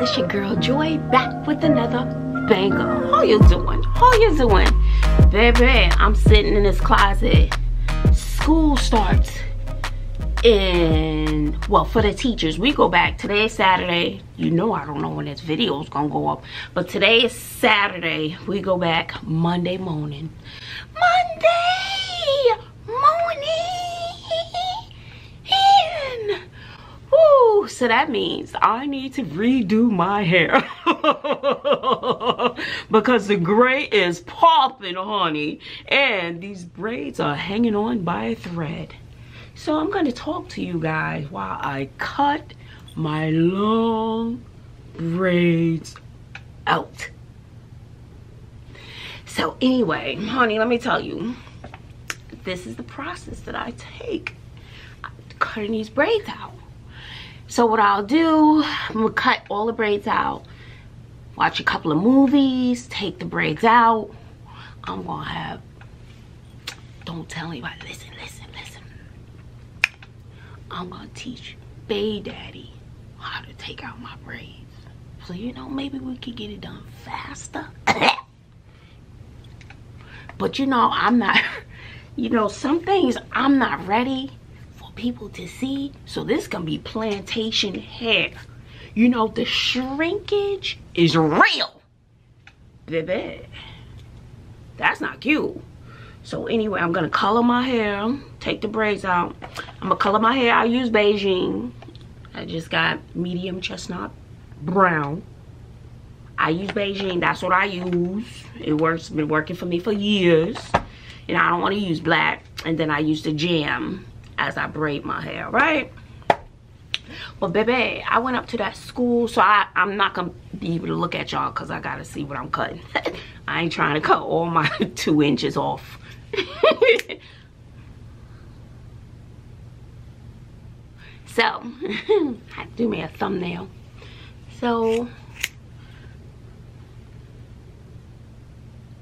it's your girl Joy back with another banger. How you doing? How you doing? Baby, I'm sitting in this closet. School starts in, well, for the teachers, we go back. Today is Saturday. You know I don't know when this video is going to go up. But today is Saturday. We go back Monday morning. Monday So that means I need to redo my hair. because the gray is popping, honey. And these braids are hanging on by a thread. So I'm going to talk to you guys while I cut my long braids out. So anyway, honey, let me tell you. This is the process that I take. Cutting these braids out. So what I'll do, I'm gonna cut all the braids out, watch a couple of movies, take the braids out. I'm gonna have, don't tell anybody, listen, listen, listen. I'm gonna teach Bay Daddy how to take out my braids. So, you know, maybe we could get it done faster. but you know, I'm not, you know, some things I'm not ready people to see. So this gonna be plantation hair. You know, the shrinkage is real. Baby, that's not cute. So anyway, I'm gonna color my hair, take the braids out. I'm gonna color my hair, I use Bigen. I just got medium chestnut brown. I use Bigen, that's what I use. It works, been working for me for years. And I don't wanna use black. And then I use the jam as I braid my hair, right? Well, baby, I went up to that school, so I, I'm not going to be able to look at y'all because I got to see what I'm cutting. I ain't trying to cut all my two inches off. so, I do me a thumbnail. So,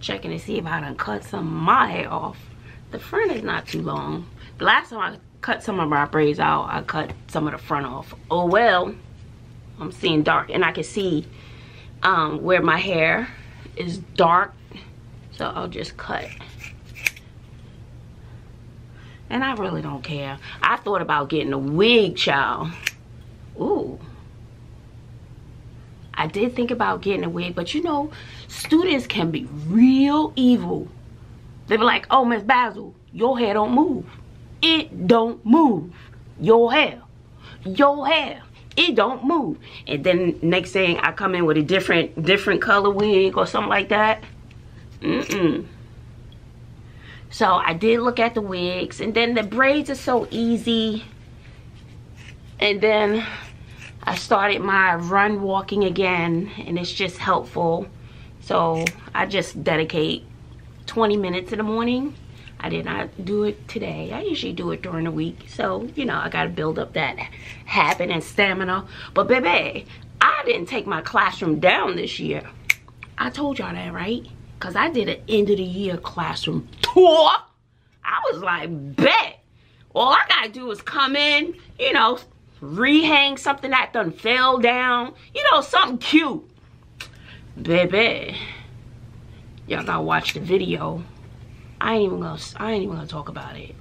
checking to see if I done cut some of my hair off. The front is not too long last time I cut some of my braids out, I cut some of the front off. Oh well, I'm seeing dark and I can see um, where my hair is dark. So I'll just cut. And I really don't care. I thought about getting a wig, child. Ooh. I did think about getting a wig, but you know, students can be real evil. They be like, oh, Miss Bazzle, your hair don't move it don't move. Your hair, your hair, it don't move. And then next thing I come in with a different, different color wig or something like that. Mm-mm. So I did look at the wigs and then the braids are so easy. And then I started my run walking again and it's just helpful. So I just dedicate 20 minutes in the morning I did not do it today. I usually do it during the week. So, you know, I got to build up that habit and stamina. But baby, I didn't take my classroom down this year. I told y'all that, right? Because I did an end of the year classroom tour. I was like, bet. All I got to do is come in, you know, rehang something that done fell down. You know, something cute. Baby, y'all got to watch the video I ain't even gonna I ain't even gonna talk about it.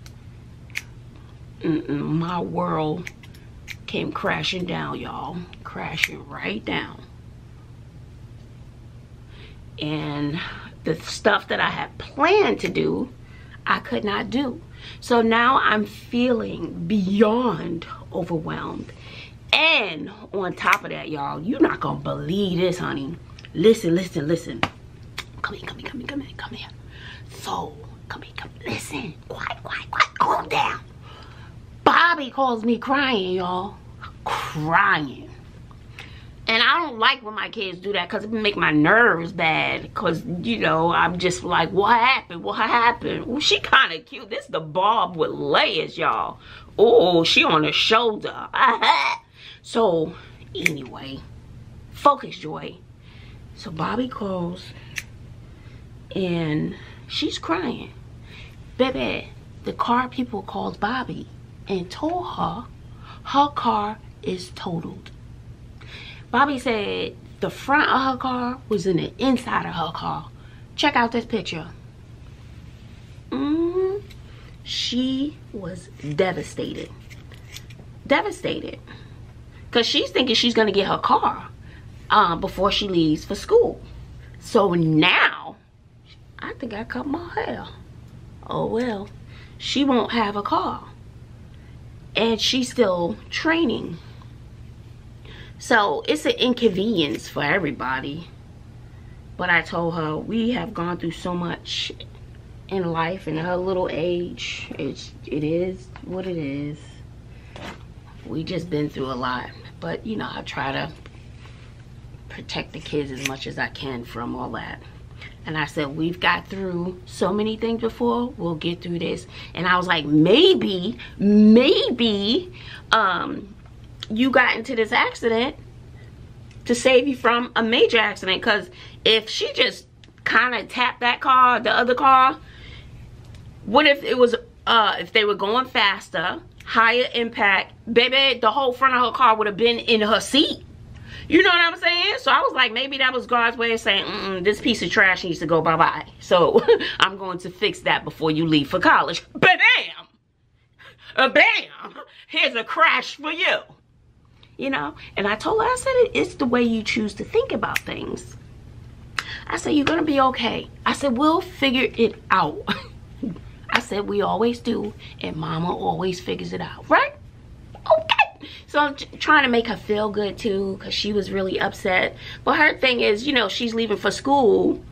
Mm -mm, my world came crashing down, y'all. Crashing right down. And the stuff that I had planned to do, I could not do. So now I'm feeling beyond overwhelmed. And on top of that, y'all, you're not gonna believe this, honey. Listen, listen, listen. Come here, come here, come here, come here, come here. So come here, come listen. Quiet, quiet, quiet, calm down. Bobby calls me crying, y'all. Crying. And I don't like when my kids do that because it make my nerves bad. Because, you know, I'm just like, what happened? What happened? Well, she kind of cute. This the Bob with layers, y'all. Oh, she on the shoulder. so, anyway, focus, Joy. So Bobby calls and she's crying. Baby, the car people called Bobby and told her her car is totaled. Bobby said the front of her car was in the inside of her car. Check out this picture. Mm. She was devastated. Devastated. Because she's thinking she's going to get her car uh, before she leaves for school. So now, I think I cut my hair. Oh well, she won't have a car. And she's still training. So it's an inconvenience for everybody. But I told her we have gone through so much in life in her little age. It's, it is what it is. We just been through a lot. But, you know, I try to protect the kids as much as I can from all that. And I said, we've got through so many things before. We'll get through this. And I was like, maybe, maybe um, you got into this accident to save you from a major accident. Because if she just kind of tapped that car, the other car, what if it was, uh, if they were going faster, higher impact, baby, the whole front of her car would have been in her seat. You know what I'm saying? So I was like, maybe that was God's way of saying, mm -mm, this piece of trash needs to go bye-bye. So I'm going to fix that before you leave for college. Bam! Uh, bam! Here's a crash for you. You know? And I told her, I said, it's the way you choose to think about things. I said, you're going to be okay. I said, we'll figure it out. I said, we always do. And mama always figures it out. Right? Okay. So I'm trying to make her feel good too because she was really upset. But her thing is, you know, she's leaving for school.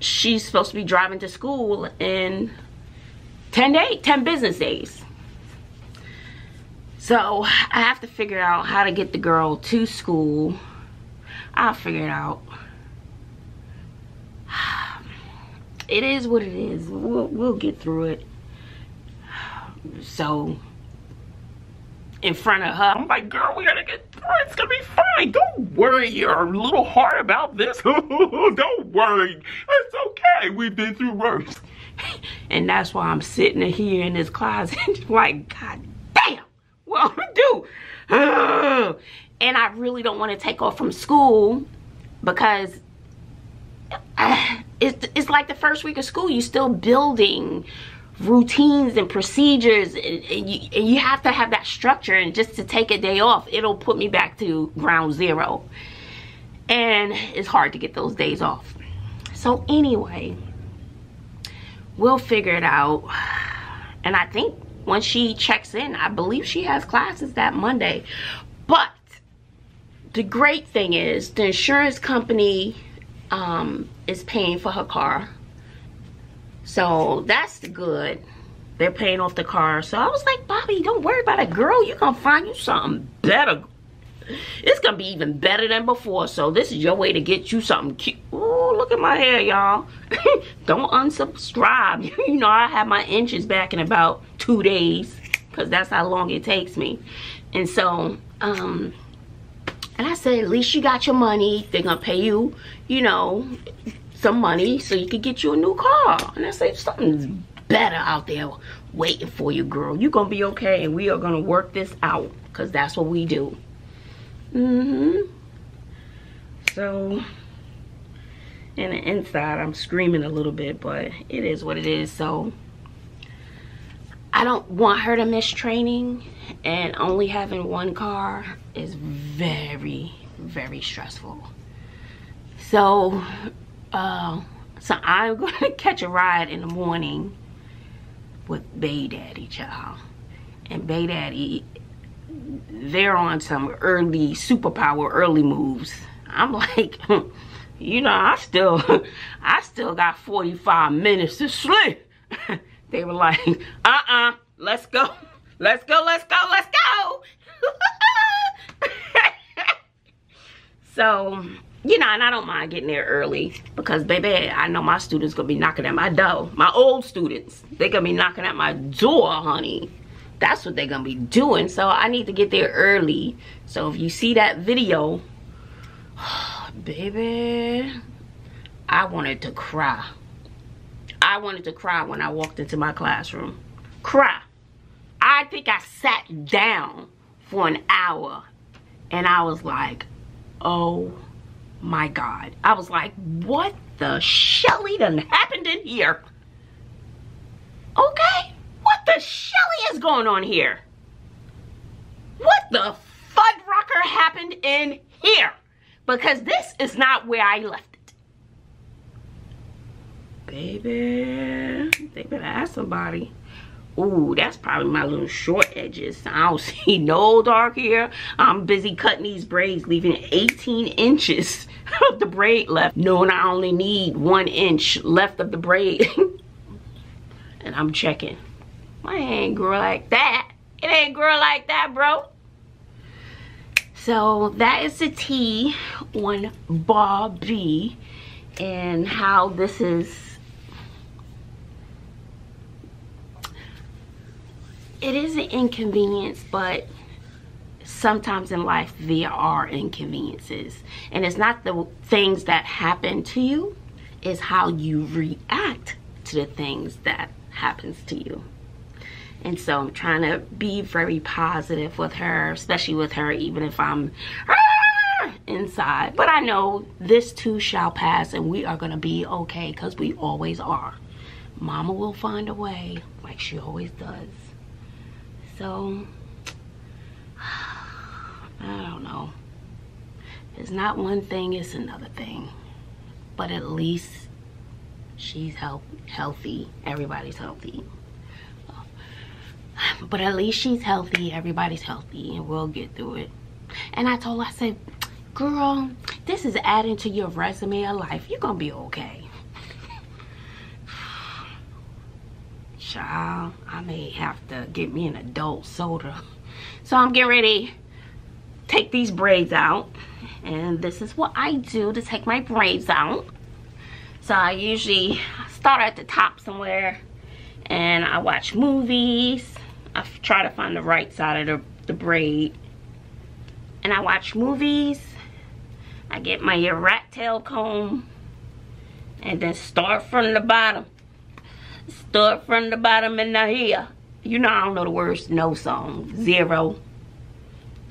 She's supposed to be driving to school in 10 days, 10 business days. So I have to figure out how to get the girl to school. I'll figure it out. It is what it is. We'll, we'll get through it. So in front of her. I'm like, girl, we gotta get through. It's gonna be fine. Don't worry you're a little hard about this. Don't worry. It's okay. We've been through worse. and that's why I'm sitting here in this closet like, God damn, what I'm do? and I really don't want to take off from school because it's, it's like the first week of school. You're still building routines and procedures and, and, you, and you have to have that structure and just to take a day off it'll put me back to ground zero. And it's hard to get those days off. So anyway we'll figure it out. And I think when she checks in I believe she has classes that Monday. But the great thing is the insurance company um, is paying for her car so that's good. They're paying off the car. So I was like, Bobby, don't worry about it. Girl, you're going to find you something better. It's going to be even better than before. So this is your way to get you something cute. Oh, look at my hair, y'all. don't unsubscribe. you know, I have my inches back in about two days. Because that's how long it takes me. And so, um, and I said, at least you got your money. They're going to pay you, you know, some money so you could get you a new car. And I say, something's better out there waiting for you, girl. You're going to be okay, and we are going to work this out because that's what we do. Mm-hmm. So, in the inside, I'm screaming a little bit, but it is what it is. So, I don't want her to miss training, and only having one car is very, very stressful. So, uh, so I'm going to catch a ride in the morning with Bay Daddy, child. And Bay Daddy, they're on some early superpower early moves. I'm like, you know, I still, I still got 45 minutes to sleep. they were like, uh-uh, let's go. Let's go, let's go, let's go. so you know, and I don't mind getting there early because, baby, I know my students gonna be knocking at my door. My old students, they gonna be knocking at my door, honey. That's what they're gonna be doing. So I need to get there early. So if you see that video, baby, I wanted to cry. I wanted to cry when I walked into my classroom. Cry. I think I sat down for an hour and I was like, oh my God. I was like, what the Shelly done happened in here? Okay, what the Shelly is going on here? What the Fuddrucker happened in here? Because this is not where I left it. Baby, they better ask somebody. Ooh, that's probably my little short edges. I don't see no dark hair. I'm busy cutting these braids, leaving 18 inches of the braid left, knowing I only need one inch left of the braid. and I'm checking. My ain't grow like that. It ain't grow like that, bro. So that is the tea on Barbie and how this is it is an inconvenience, but sometimes in life there are inconveniences. And it's not the things that happen to you, it's how you react to the things that happens to you. And so I'm trying to be very positive with her, especially with her, even if I'm ah, inside. But I know this too shall pass and we are going to be okay because we always are. Mama will find a way like she always does. So, I don't know. It's not one thing, it's another thing. But at least she's health healthy. Everybody's healthy. But at least she's healthy. Everybody's healthy. And we'll get through it. And I told her, I said, girl, this is adding to your resume of life. You're going to be okay. Child, I may have to get me an adult soda. So I'm getting ready take these braids out. And this is what I do to take my braids out. So I usually start at the top somewhere and I watch movies. I try to find the right side of the, the braid. And I watch movies. I get my rat tail comb and then start from the bottom. Start from the bottom and now here. You know I don't know the words no song. Zero.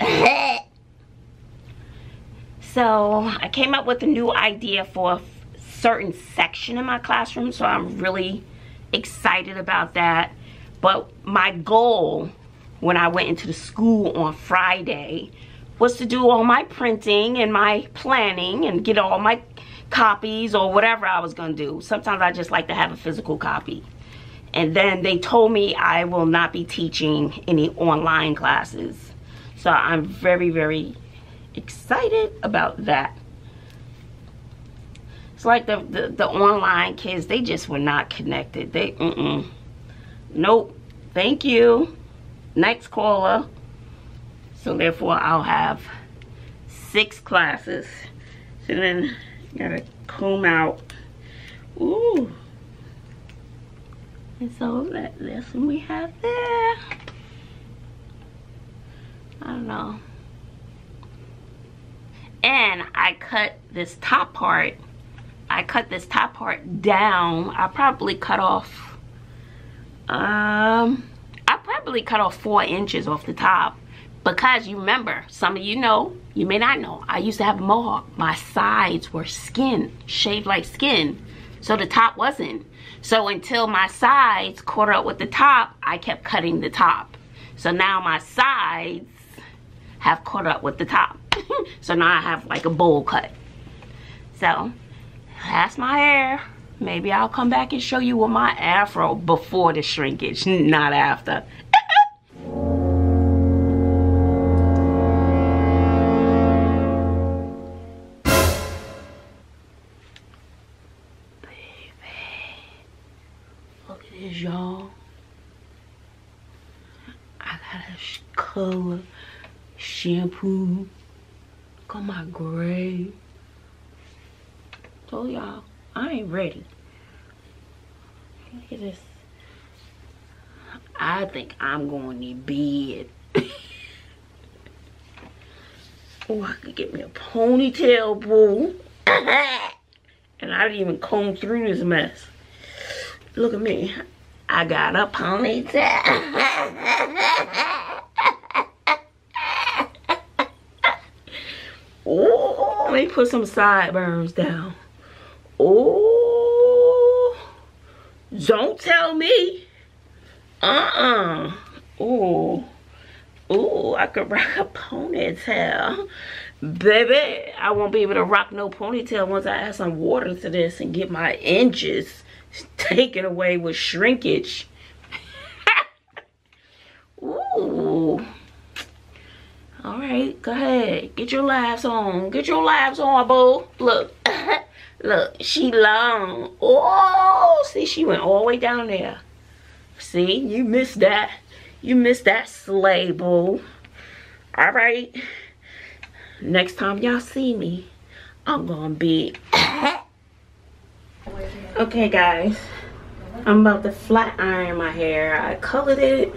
so I came up with a new idea for a certain section in my classroom. So I'm really excited about that. But my goal when I went into the school on Friday was to do all my printing and my planning and get all my copies or whatever I was going to do. Sometimes I just like to have a physical copy. And then they told me I will not be teaching any online classes. So I'm very, very excited about that. It's like the, the, the online kids, they just were not connected. They, mm-mm. Nope. Thank you. Next caller. So therefore I'll have six classes. So then gotta comb out. Ooh. And so that lesson we have there. I don't know. And I cut this top part. I cut this top part down. I probably cut off, um, I probably cut off four inches off the top. Because you remember, some of you know, you may not know, I used to have a mohawk. My sides were skin, shaved like skin. So the top wasn't. So until my sides caught up with the top, I kept cutting the top. So now my sides have caught up with the top. so now I have like a bowl cut. So that's my hair. Maybe I'll come back and show you what my afro before the shrinkage, not after. Got a color shampoo. On my gray. Told y'all, I ain't ready. Look at this. I think I'm going to bed. oh, I could get me a ponytail, boo. and I didn't even comb through this mess. Look at me. I got a ponytail. Ooh. Put some sideburns down. Oh, don't tell me. Uh-uh. Oh, oh, I could rock a ponytail. Baby, I won't be able to rock no ponytail once I add some water to this and get my inches taken away with shrinkage. Ooh. All right, go ahead. Get your laughs on. Get your laughs on, boo. Look. Look, she long. Oh, see, she went all the way down there. See, you missed that. You missed that sleigh, boo. All right. Next time y'all see me, I'm gonna be... okay, guys. I'm about to flat iron my hair. I colored it.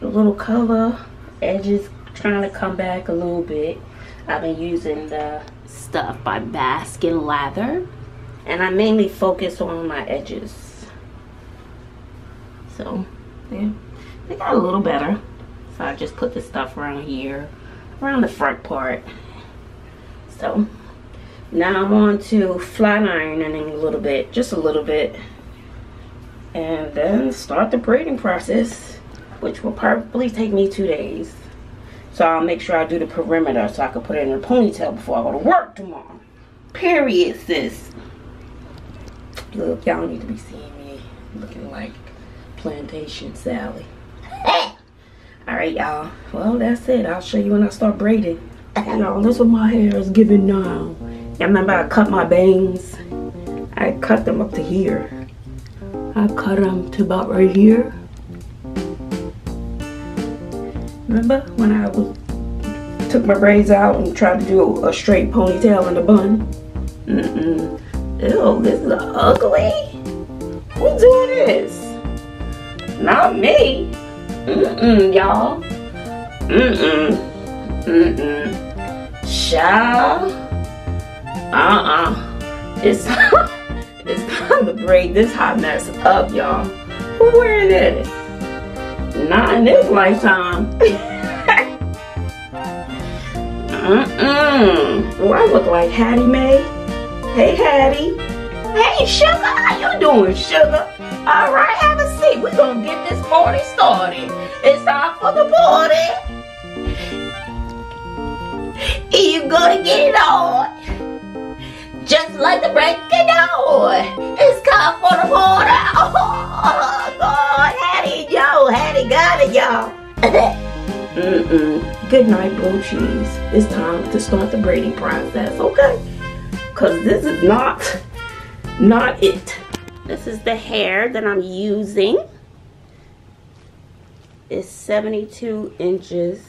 A little color. Edges trying to come back a little bit. I've been using the stuff by Bask and Lather. And I mainly focus on my edges. So, yeah, they got a little better. So I just put the stuff around here, around the front part. So, now I'm on to flat ironing a little bit, just a little bit. And then start the braiding process, which will probably take me two days. So I'll make sure I do the perimeter so I can put it in a ponytail before I go to work tomorrow. Period, sis. Look, y'all need to be seeing me looking like Plantation Sally. Alright, y'all. Well, that's it. I'll show you when I start braiding. Y'all, this is what my hair is giving now. Y'all remember I cut my bangs? I cut them up to here. I cut them to about right here. Remember when I was, took my braids out and tried to do a straight ponytail in a bun? Mm-mm. Ew, this is ugly. Who's doing this? Not me. Mm-mm, y'all. Mm-mm. Mm-mm. Uh-uh. It's, it's time to braid this hot mess up, y'all. Who wearing this? Not in this lifetime. Mm-mm. Do I look like Hattie Mae? Hey, Hattie. Hey, Sugar. How you doing, Sugar? All right, have a seat. We're going to get this party started. It's time for the party. You gonna get it on. Just like the break it on. It's time for the party. Oh, God. Hattie, yo. Hattie got it, y'all. Mm-mm. Good night, blue cheese. It's time to start the braiding process, okay? Because this is not, not it. This is the hair that I'm using. It's 72 inches.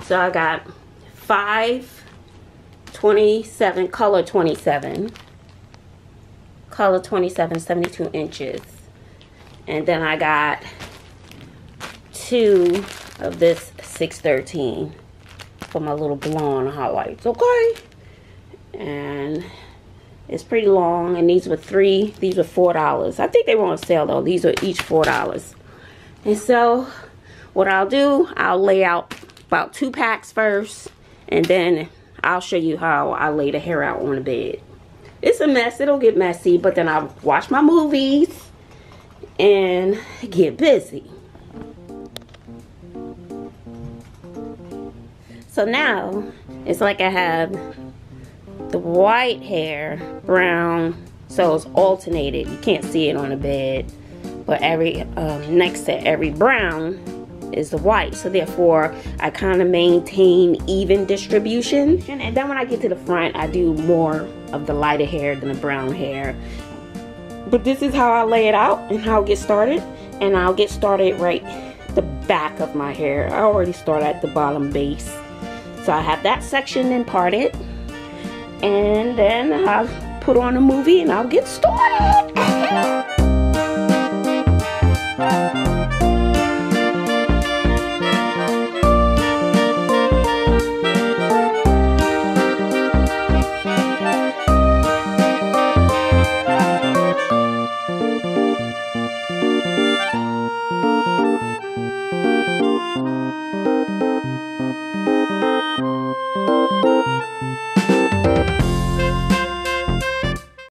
So I got five 27, color 27. Color 27, 72 inches. And then I got two of this 613 for my little blonde highlights, okay? And it's pretty long, and these were three, these were $4. I think they were on sale though. These are each $4. And so, what I'll do, I'll lay out about two packs first, and then I'll show you how I lay the hair out on the bed. It's a mess, it'll get messy, but then I'll watch my movies and get busy. So now, it's like I have the white hair, brown, so it's alternated. You can't see it on the bed, but every um, next to every brown is the white. So therefore, I kind of maintain even distribution. And then when I get to the front, I do more of the lighter hair than the brown hair. But this is how I lay it out and how I get started. And I'll get started right the back of my hair. I already start at the bottom base. So I have that section then parted. And then I'll put on a movie and I'll get started.